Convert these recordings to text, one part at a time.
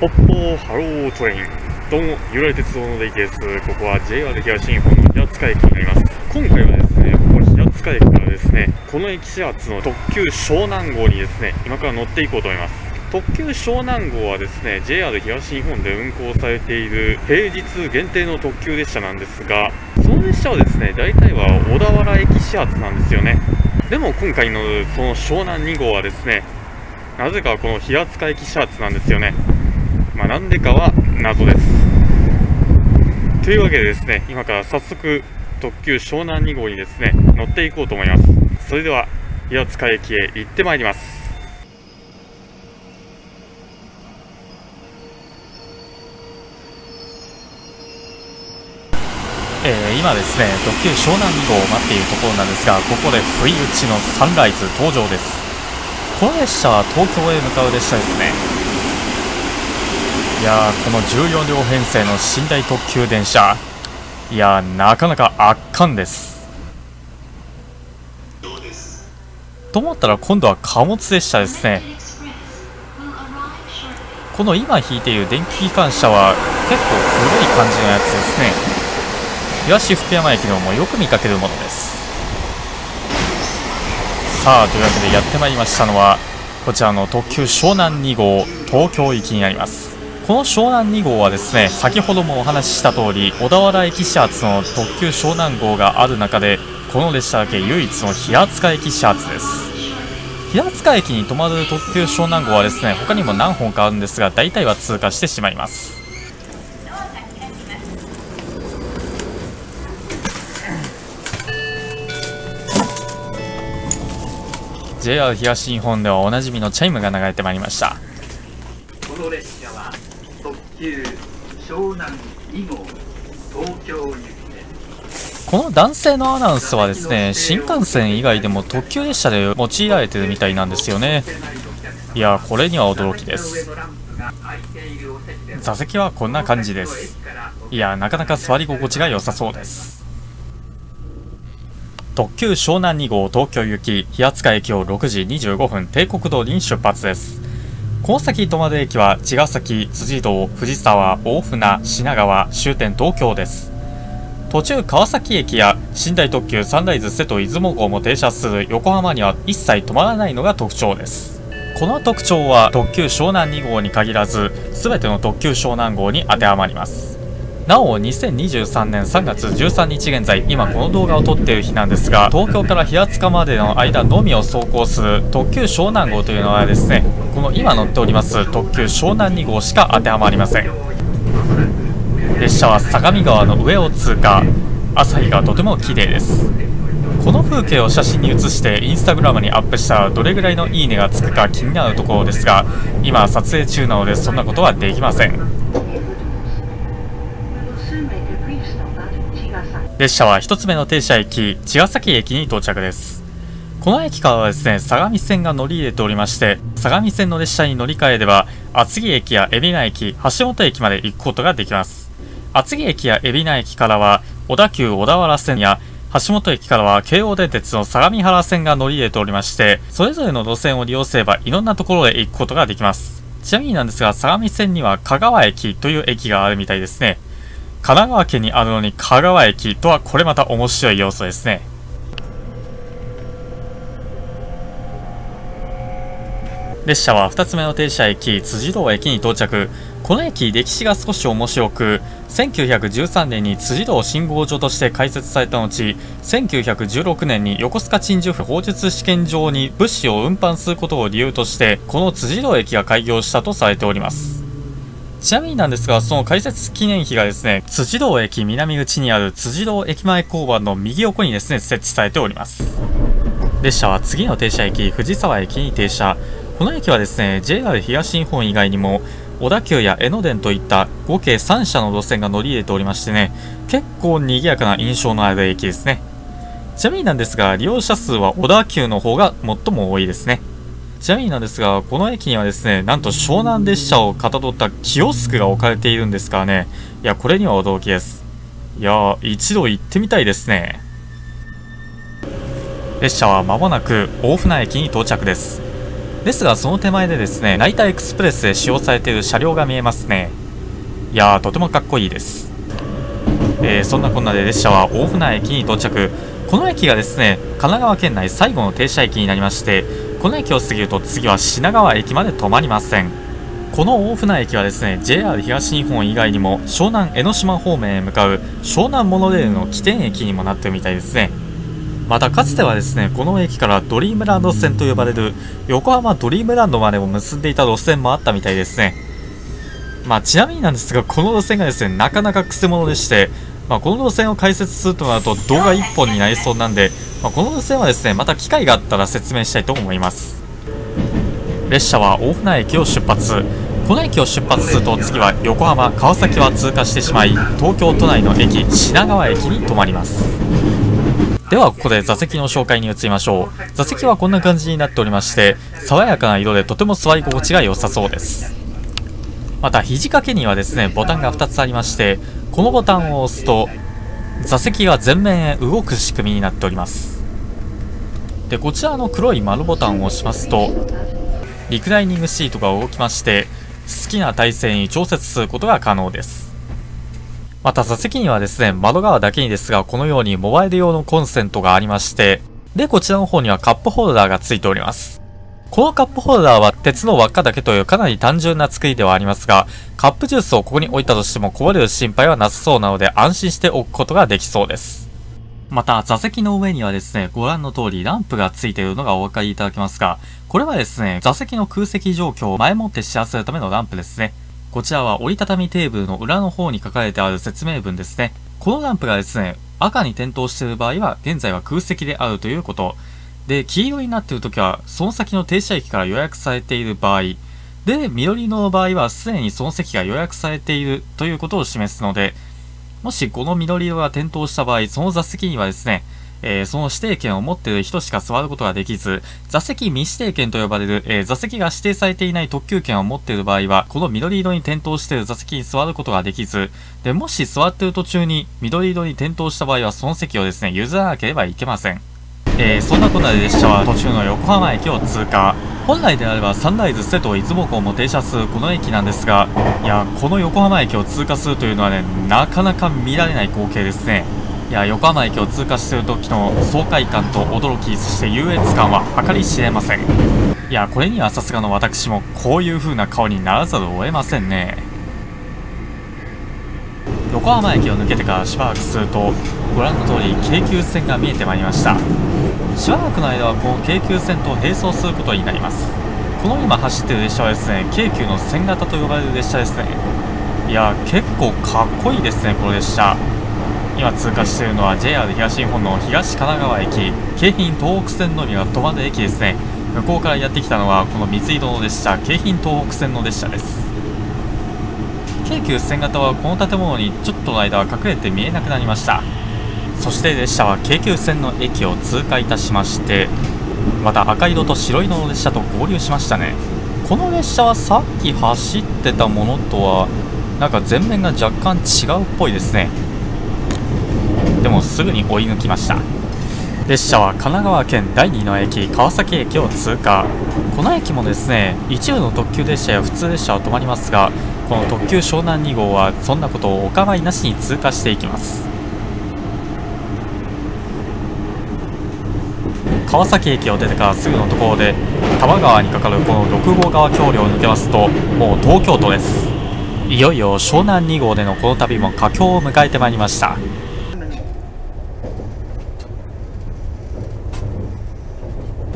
ポッポー Hello Train どうもゆらり鉄道のデイですここは JR 東日本の平塚駅になります今回はですねここ平塚駅からですね。この駅始発の特急湘南号にですね今から乗っていこうと思います。特急湘南号はですね JR 東日本で運行されている平日限定の特急列車なんですがその列車はですね大体は小田原駅始発なんですよね。でも今回のその湘南2号はですねなぜかこの平塚駅始発なんですよね。まあ、なんでかは謎です。というわけでですね今から早速特急湘南2号にですね乗っていこうと思います。それでは平塚駅へ行ってまいります。えー、今ですね特急湘南2号を待っているところなんですがここで不意打ちのサンライズ登場です。この列車は東京へ向かう列車ですね。いやこの14両編成の寝台特急電車。いやなかなか圧巻です。と思ったら今度は貨物列車ですね。この今引いている電気機関車は結構古い感じのやつですね。東福山駅でもよく見かけるものです。さあというわけでやってまいりましたのはこちらの特急湘南2号東京行きになります。この湘南2号はですね先ほどもお話しした通り小田原駅始発の特急湘南号がある中でこの列車だけ唯一の平塚駅始発です。平塚駅に止まる特急湘南号はですね他にも何本かあるんですが大体は通過してしまいます。JR 東日本ではおなじみのチャイムが流れてまいりました。この列車急湘南2号東京行きこの男性のアナウンスはですね新幹線以外でも特急列車で用いられてるみたいなんですよね。いやこれには驚きです。座席はこんな感じです。いやなかなか座り心地が良さそうです。特急湘南2号東京行き平塚駅を6時25分帝国通りに出発です。この先止まる駅は茅ヶ崎辻堂藤沢大船品川終点東京です。途中川崎駅や寝台特急サンライズ瀬戸出雲号も停車する横浜には一切止まらないのが特徴です。この特徴は特急湘南2号に限らず全ての特急湘南号に当てはまります。なお2023年3月13日現在今この動画を撮っている日なんですが東京から平塚までの間のみを走行する特急湘南号というのはですねこの今乗っております特急湘南2号しか当てはまりません。列車は相模川の上を通過。朝日がとても綺麗です。この風景を写真に写してインスタグラムにアップしたらどれぐらいのいいねがつくか気になるところですが今撮影中なのでそんなことはできません。列車は1つ目の停車駅茅ヶ崎駅に到着です。この駅からはですね相模線が乗り入れておりまして相模線の列車に乗り換えれば厚木駅や海老名駅橋本駅まで行くことができます。厚木駅や海老名駅からは小田急小田原線や橋本駅からは京王電鉄の相模原線が乗り入れておりましてそれぞれの路線を利用すればいろんなところへ行くことができます。ちなみになんですが相模線には香川駅という駅があるみたいですね。神奈川県にあるのに香川駅とはこれまた面白い要素ですね。列車は2つ目の停車駅辻堂駅に到着。この駅歴史が少し面白く1913年に辻堂信号所として開設された後1916年に横須賀鎮守府法術試験場に物資を運搬することを理由としてこの辻堂駅が開業したとされております。ちなみになんですが、その開設記念碑がですね、辻堂駅南口にある辻堂駅前交番の右横にですね、設置されております。列車は次の停車駅、藤沢駅に停車。この駅はですね、JR 東日本以外にも、小田急や江ノ電といった合計3社の路線が乗り入れておりましてね、結構賑やかな印象のある駅ですね。ちなみになんですが、利用者数は小田急の方が最も多いですね。ちなみになんですが、この駅にはですね、なんと湘南列車をかたどったキオスクが置かれているんですからね、いや、これには驚きです。いや一度行ってみたいですね。列車は間もなく大船駅に到着です。ですがその手前でですねナイターエクスプレスで使用されている車両が見えますねいやーとてもかっこいいですえー、そんなこんなで列車は大船駅に到着この駅がですね神奈川県内最後の停車駅になりましてこの駅を過ぎると次は品川駅まで止まりません。この大船駅はですね JR 東日本以外にも湘南江ノ島方面へ向かう湘南モノレールの起点駅にもなってるみたいですね。またかつてはですねこの駅からドリームランド線と呼ばれる横浜ドリームランドまでを結んでいた路線もあったみたいですね。まあちなみになんですがこの路線がですねなかなかくせ者でしてまあ、この路線を解説するとなると動画1本になりそうなんで、まあ、この路線はですねまた機会があったら説明したいと思います。列車は大船駅を出発。この駅を出発すると次は横浜川崎は通過してしまい東京都内の駅品川駅に停まります。ではここで座席の紹介に移りましょう。座席はこんな感じになっておりまして爽やかな色でとても座り心地が良さそうです。また肘掛けにはですねボタンが2つありましてこのボタンを押すと座席が前面へ動く仕組みになっております。でこちらの黒い丸ボタンを押しますとリクライニングシートが動きまして好きな体勢に調節することが可能です。また座席にはですね窓側だけにですがこのようにモバイル用のコンセントがありましてでこちらの方にはカップホルダーが付いております。このカップホルダーは鉄の輪っかだけというかなり単純な作りではありますが、カップジュースをここに置いたとしても壊れる心配はなさそうなので安心しておくことができそうです。また座席の上にはですね、ご覧の通りランプがついているのがお分かりいただけますが、これはですね、座席の空席状況を前もって知らせるためのランプですね。こちらは折りたたみテーブルの裏の方に書かれてある説明文ですね。このランプがですね、赤に点灯している場合は現在は空席であるということ。で、黄色になっているときは、その先の停車駅から予約されている場合、で、緑の場合は、すでにその席が予約されているということを示すので、もしこの緑色が点灯した場合、その座席にはですね、えー、その指定権を持っている人しか座ることができず、座席未指定権と呼ばれる、えー、座席が指定されていない特急券を持っている場合は、この緑色に点灯している座席に座ることができず、で、もし座っている途中に緑色に点灯した場合は、その席をですね、譲らなければいけません。えー、そんなこんなで列車は途中の横浜駅を通過。本来であればサンライズ瀬戸出雲港も停車するこの駅なんですがいやこの横浜駅を通過するというのはねなかなか見られない光景ですね。いや横浜駅を通過している時の爽快感と驚きそして優越感は計り知れません。いやこれにはさすがの私もこういう風な顔にならざるを得ませんね。横浜駅を抜けてからしばらくするとご覧の通り京急線が見えてまいりました。しばらくの間はこの京急線と並走することになります。この今走ってる列車はですね京急の線型と呼ばれる列車ですね。いや結構かっこいいですねこの列車。今通過しているのは JR 東日本の東神奈川駅京浜東北線のみが止まる駅ですね。向こうからやってきたのはこの水色の列車京浜東北線の列車です。京急線型はこの建物にちょっとの間は隠れて見えなくなりました。そして列車は京急線の駅を通過いたしましてまた赤色と白色の列車と合流しましたね。この列車はさっき走ってたものとはなんか前面が若干違うっぽいですね。でもすぐに追い抜きました。列車は神奈川県第2の駅川崎駅を通過。この駅もですね一部の特急列車や普通列車は止まりますがこの特急湘南2号はそんなことをお構いなしに通過していきます。川崎駅を出てからすぐのところで多摩川に架かるこの6号川橋梁を抜けますともう東京都です。いよいよ湘南2号でのこの旅も佳境を迎えてまいりました。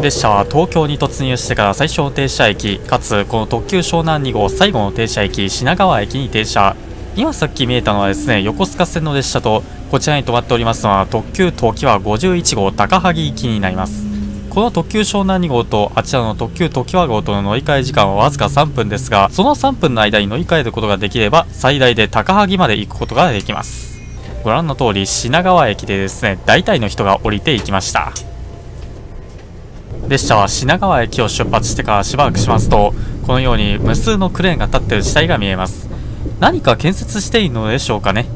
列車は東京に突入してから最初の停車駅かつこの特急湘南2号最後の停車駅品川駅に停車。今さっき見えたのはですね横須賀線の列車とこちらに止まっておりますのは特急時は51号高萩行きになります。この特急湘南2号とあちらの特急時は号との乗り換え時間はわずか3分ですがその3分の間に乗り換えることができれば最大で高萩まで行くことができます。ご覧の通り品川駅でですね大体の人が降りていきました。列車は品川駅を出発してからしばらくしますとこのように無数のクレーンが立っている地帯が見えます。何か建設しているのでしょうかね。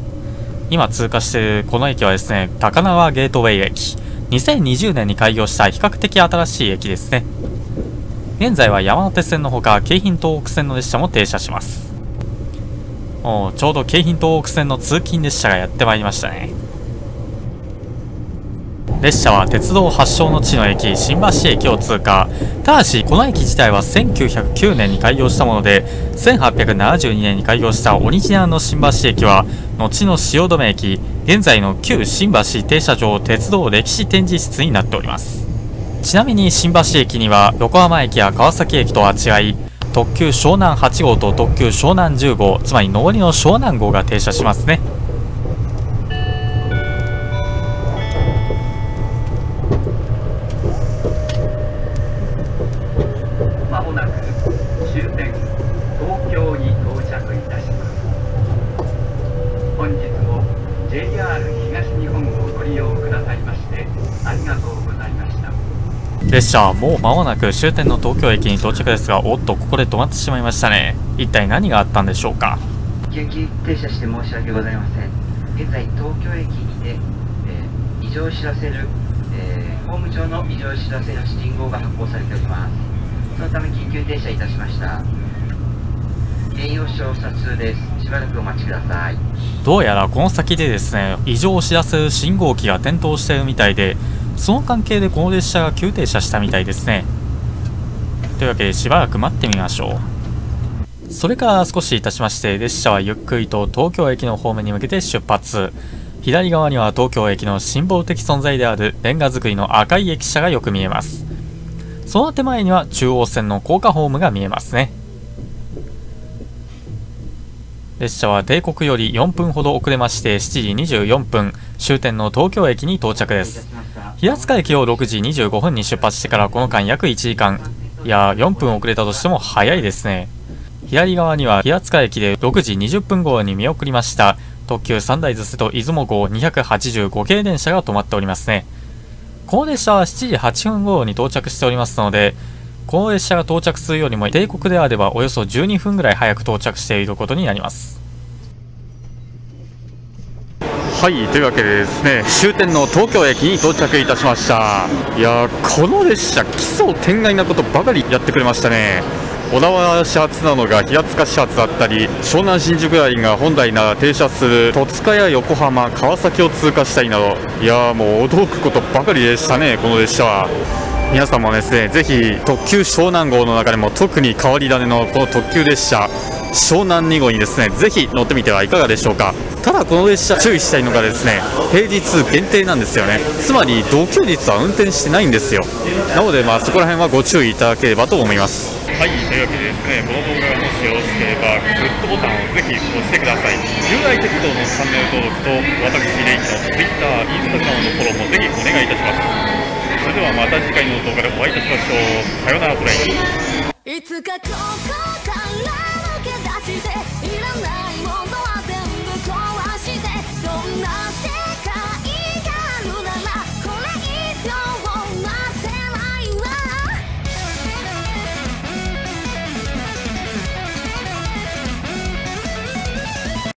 今通過しているこの駅はですね高輪ゲートウェイ駅。2020年に開業した比較的新しい駅ですね。現在は山手線のほか京浜東北線の列車も停車します。おちょうど京浜東北線の通勤列車がやってまいりましたね。列車は鉄道発祥の地の駅新橋駅を通過。ただしこの駅自体は1909年に開業したもので1872年に開業したオリジナルの新橋駅は後の汐留駅現在の旧新橋停車場鉄道歴史展示室になっております。ちなみに新橋駅には横浜駅や川崎駅とは違い特急湘南8号と特急湘南10号つまり上りの湘南号が停車しますねまもなく終点東京に到着いたします本日も JR 東日本をご利用くださいましてありがとうございました列車はもう間もなく終点の東京駅に到着ですがおっとここで止まってしまいましたね。一体何があったんでしょうか？緊急停車して申し訳ございません。現在東京駅にて、えー異常を知らせる、えーホーム上の異常を知らせる信号が発行されております。そのため緊急停車いたしました。栄養少佐通です。しばらくお待ちください。どうやらこの先でですね異常を知らせる信号機が点灯しているみたいでその関係でこの列車が急停車したみたいですね。というわけでしばらく待ってみましょう。それから少しいたしまして列車はゆっくりと東京駅の方面に向けて出発。左側には東京駅のシンボル的存在であるレンガ造りの赤い駅舎がよく見えます。その手前には中央線の高架ホームが見えますね。列車は帝国より4分ほど遅れまして7時24分終点の東京駅に到着です。平塚駅を6時25分に出発してからこの間約1時間。いや4分遅れたとしても早いですね。左側には平塚駅で6時20分頃に見送りました。特急サンライズ瀬戸出雲号285系電車が止まっておりますね。この列車は7時8分頃に到着しておりますのでこの列車が到着するよりも帝国であればおよそ12分ぐらい早く到着していることになります。はいというわけでですね終点の東京駅に到着いたしました。いやこの列車奇想天外なことばかりやってくれましたね。小田原始発なのが平塚始発だったり湘南新宿ラインが本来なら停車する戸塚や横浜川崎を通過したりなどいやーもう驚くことばかりでしたねこの列車は。皆さんもですねぜひ特急湘南号の中でも特に変わり種のこの特急列車湘南2号にですねぜひ乗ってみてはいかがでしょうか。ただこの列車注意したいのがですね平日限定なんですよね。つまり同休日は運転してないんですよ。なのでまあそこら辺はご注意いただければと思います。はいというわけでですねこの動画がもしよろしければグッドボタンをぜひ押してください。従来鉄道のチャンネル登録と私レイキの Twitter、Instagram のフォローもぜひお願いいたします。それではまた次回の動画でお会いいたしましょう。さようならトレイ。ンいつかここか